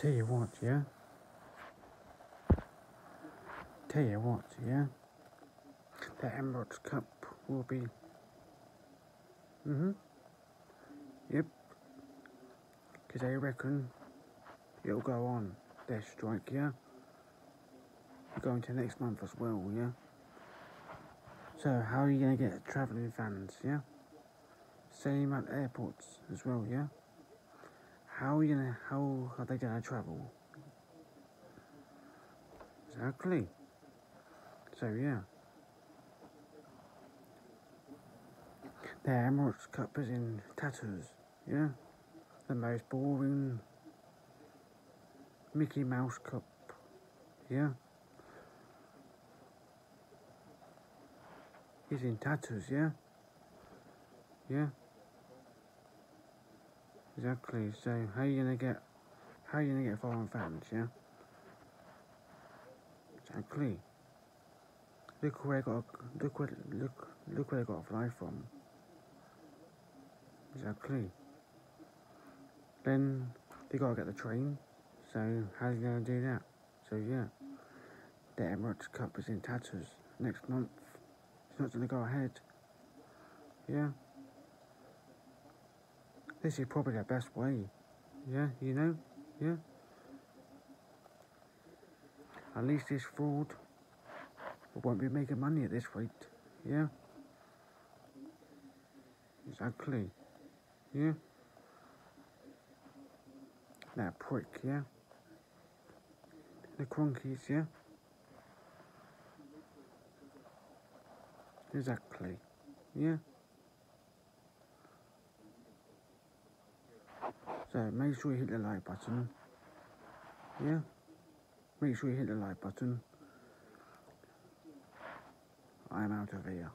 Tell you what, yeah? Tell you what, yeah? The Emirates Cup will be. Mm hmm. Yep. Because they reckon it'll go on, their strike, yeah? Going to next month as well, yeah? So, how are you going to get travelling fans, yeah? Same at airports as well, yeah? How are you gonna, how are they gonna travel? Exactly. So, yeah. The Emirates Cup is in tatters, yeah? The most boring Mickey Mouse Cup, yeah? He's in tatters, yeah? Yeah? Exactly, so how are you gonna get, how are you gonna get foreign fans, yeah? Exactly. Look where I got, look where, look, look where I got to fly from. Exactly. Then they gotta get the train. So how's he gonna do that? So yeah, the Emirates Cup is in tatters next month. It's not gonna go ahead. Yeah. This is probably the best way. Yeah, you know? Yeah. At least this fraud won't be making money at this rate. Yeah. Exactly. Yeah. That prick, yeah. The Kroenkes, yeah. Exactly. Yeah. So make sure you hit the like button. Yeah. Make sure you hit the like button. I'm out of here.